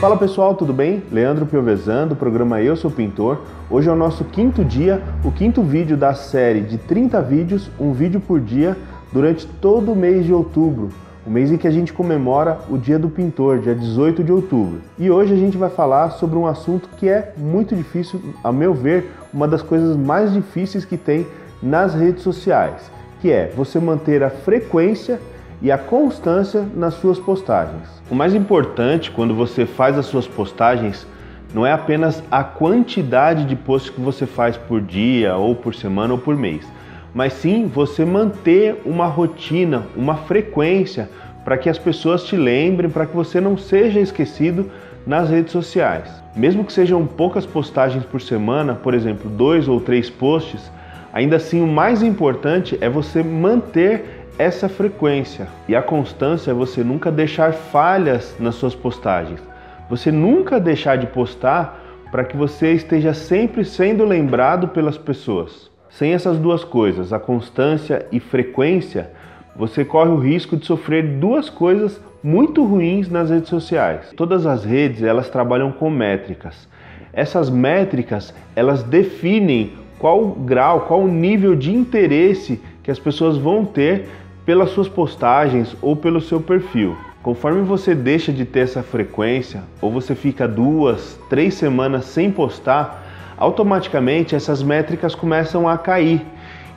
Fala pessoal, tudo bem? Leandro Piovesan, do programa Eu Sou Pintor. Hoje é o nosso quinto dia, o quinto vídeo da série de 30 vídeos, um vídeo por dia, durante todo o mês de outubro, o mês em que a gente comemora o Dia do Pintor, dia 18 de outubro. E hoje a gente vai falar sobre um assunto que é muito difícil, a meu ver, uma das coisas mais difíceis que tem nas redes sociais, que é você manter a frequência e a constância nas suas postagens. O mais importante quando você faz as suas postagens não é apenas a quantidade de posts que você faz por dia, ou por semana, ou por mês, mas sim você manter uma rotina, uma frequência para que as pessoas te lembrem, para que você não seja esquecido nas redes sociais. Mesmo que sejam poucas postagens por semana, por exemplo, dois ou três posts, ainda assim o mais importante é você manter essa frequência e a constância é você nunca deixar falhas nas suas postagens. Você nunca deixar de postar para que você esteja sempre sendo lembrado pelas pessoas. Sem essas duas coisas, a constância e frequência, você corre o risco de sofrer duas coisas muito ruins nas redes sociais. Todas as redes, elas trabalham com métricas. Essas métricas, elas definem qual grau, qual nível de interesse que as pessoas vão ter pelas suas postagens ou pelo seu perfil. Conforme você deixa de ter essa frequência ou você fica duas, três semanas sem postar, automaticamente essas métricas começam a cair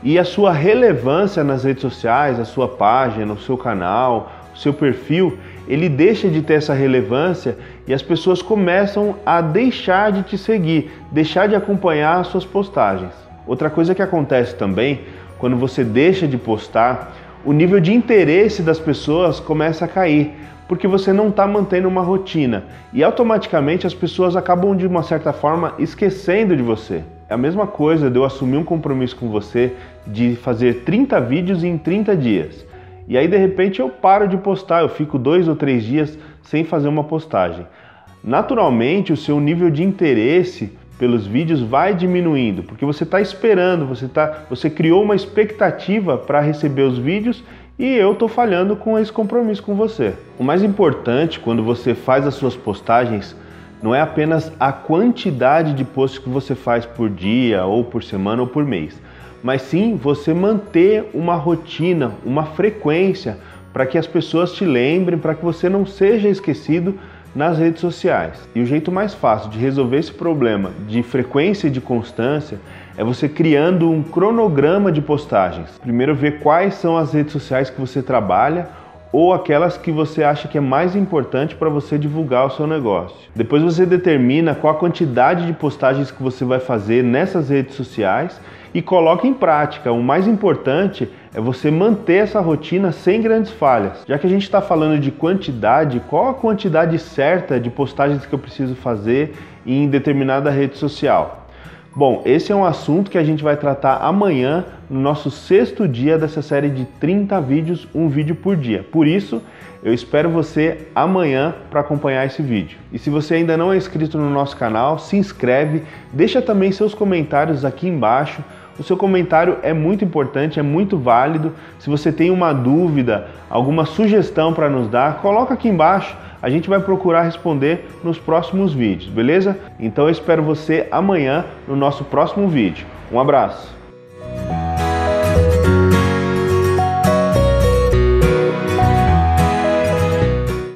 e a sua relevância nas redes sociais, a sua página, o seu canal, o seu perfil, ele deixa de ter essa relevância e as pessoas começam a deixar de te seguir, deixar de acompanhar as suas postagens. Outra coisa que acontece também, quando você deixa de postar, o nível de interesse das pessoas começa a cair, porque você não está mantendo uma rotina e automaticamente as pessoas acabam de uma certa forma esquecendo de você. É a mesma coisa de eu assumir um compromisso com você de fazer 30 vídeos em 30 dias. E aí de repente eu paro de postar, eu fico dois ou três dias sem fazer uma postagem. Naturalmente o seu nível de interesse pelos vídeos vai diminuindo, porque você está esperando, você, tá, você criou uma expectativa para receber os vídeos e eu estou falhando com esse compromisso com você. O mais importante quando você faz as suas postagens não é apenas a quantidade de posts que você faz por dia, ou por semana, ou por mês, mas sim você manter uma rotina, uma frequência para que as pessoas te lembrem, para que você não seja esquecido nas redes sociais. E o jeito mais fácil de resolver esse problema de frequência e de constância é você criando um cronograma de postagens. Primeiro ver quais são as redes sociais que você trabalha ou aquelas que você acha que é mais importante para você divulgar o seu negócio. Depois você determina qual a quantidade de postagens que você vai fazer nessas redes sociais e coloca em prática. O mais importante é você manter essa rotina sem grandes falhas. Já que a gente está falando de quantidade, qual a quantidade certa de postagens que eu preciso fazer em determinada rede social? Bom, esse é um assunto que a gente vai tratar amanhã no nosso sexto dia dessa série de 30 vídeos, um vídeo por dia. Por isso, eu espero você amanhã para acompanhar esse vídeo. E se você ainda não é inscrito no nosso canal, se inscreve, deixa também seus comentários aqui embaixo. O seu comentário é muito importante, é muito válido. Se você tem uma dúvida, alguma sugestão para nos dar, coloca aqui embaixo a gente vai procurar responder nos próximos vídeos, beleza? Então eu espero você amanhã no nosso próximo vídeo. Um abraço!